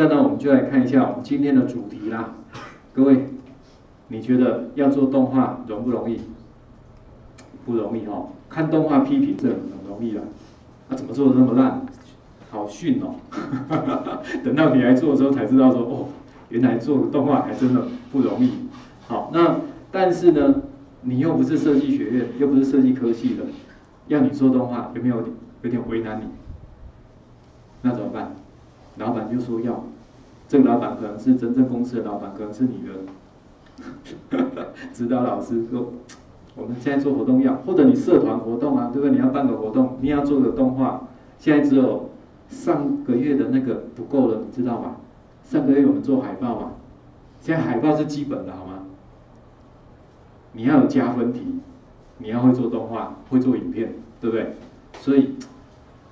那呢，我们就来看一下我们今天的主题啦。各位，你觉得要做动画容不容易？不容易哦。看动画批评这很容易啦。那怎么做的那么烂？好逊哦。等到你来做的时候才知道说，哦，原来做动画还真的不容易。好，那但是呢，你又不是设计学院，又不是设计科系的，要你做动画，有没有有点为难你？那怎么办？老板就说要，这个老板可能是真正公司的老板，可能是你的指导老师说，我们现在做活动要，或者你社团活动啊，对不对？你要办个活动，你要做个动画，现在只有上个月的那个不够了，你知道吗？上个月我们做海报嘛，现在海报是基本的好吗？你要有加分题，你要会做动画，会做影片，对不对？所以。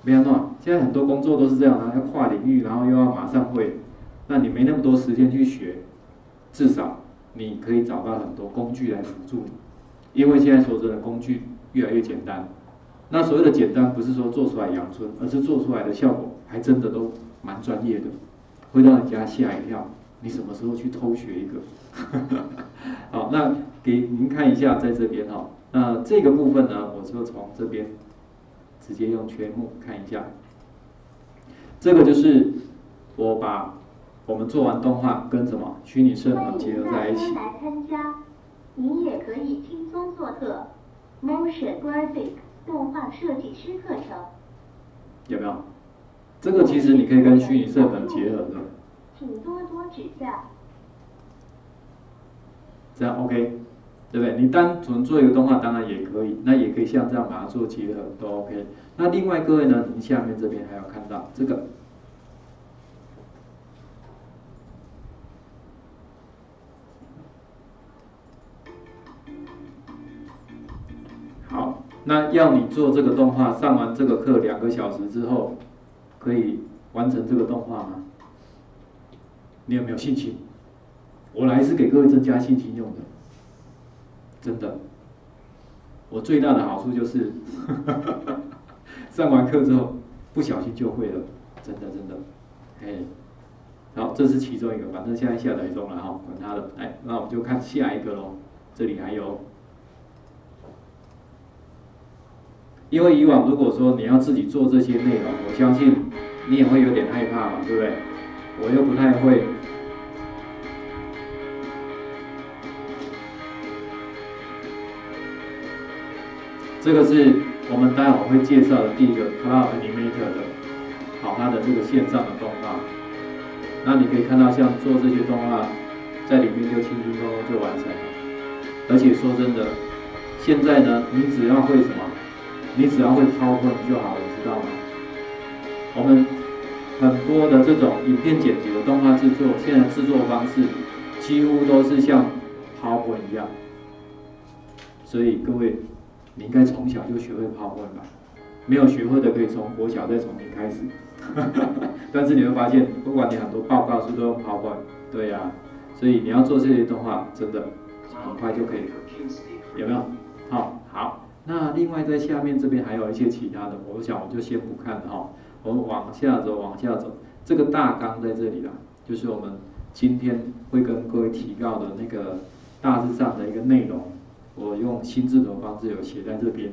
没有弄，现在很多工作都是这样啊，要跨领域，然后又要马上会，那你没那么多时间去学，至少你可以找到很多工具来辅助你，因为现在所有的工具越来越简单。那所谓的简单，不是说做出来阳春，而是做出来的效果还真的都蛮专业的，会让人家吓一跳。你什么时候去偷学一个？好，那给您看一下，在这边哈，那这个部分呢，我就从这边。直接用全幕看一下，这个就是我把我们做完动画跟什么虚拟摄影结合在一起。来参加，你也可以轻松做客 motion graphic 动画设计师课程。有没有？这个其实你可以跟虚拟摄影结合的。请多多指教。这样 OK。对不对？你单纯做一个动画当然也可以，那也可以像这样把它做结合都 OK。那另外各位呢，您下面这边还要看到这个。好，那要你做这个动画，上完这个课两个小时之后，可以完成这个动画吗？你有没有信心？我来是给各位增加信心用的。真的，我最大的好处就是，上完课之后不小心就会了，真的真的，哎，好，这是其中一个，反正现在下载中了哈，管他的，哎，那我们就看下一个喽，这里还有，因为以往如果说你要自己做这些内容，我相信你也会有点害怕嘛，对不对？我又不太会。这个是我们待会会介绍的第一个 Cloud Animator 的，好，它的这个线上的动画。那你可以看到，像做这些动画，在里面就轻轻松松就完成了。而且说真的，现在呢，你只要会什么，你只要会抛分就好了，知道吗？我们很多的这种影片剪辑的动画制作，现在制作方式几乎都是像抛分一样，所以各位。你应该从小就学会跑棍吧？没有学会的可以从国小再从零开始。但是你会发现，不管你很多报告书都用 PowerPoint，对呀。所以你要做这些动画，真的很快就可以。有没有？好，好。那另外在下面这边还有一些其他的，我想我就先不看了哈。我们往下走，往下走。这个大纲在这里啦，就是我们今天会跟各位提到的那个大致上的一个内容。我用心智的方式有写在这边，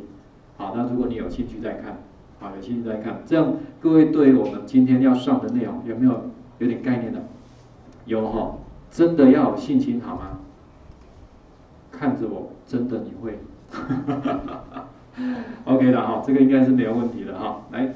好，那如果你有兴趣再看，好，有兴趣再看，这样各位对我们今天要上的内容有没有有点概念的？有哈，真的要有信心好吗？看着我，真的你会，OK 的哈，这个应该是没有问题的哈，来。